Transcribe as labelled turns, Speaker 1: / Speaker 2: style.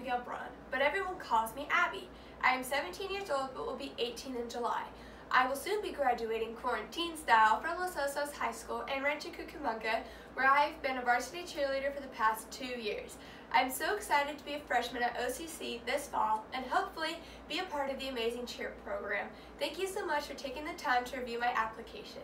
Speaker 1: Abygale Braun, but everyone calls me Abby. I am 17 years old but will be 18 in July. I will soon be graduating quarantine style from Los Osos High School in Rancho Cucamonga, where I have been a varsity cheerleader for the past two years. I'm so excited to be a freshman at OCC this fall and hopefully be a part of the amazing cheer program. Thank you so much for taking the time to review my application.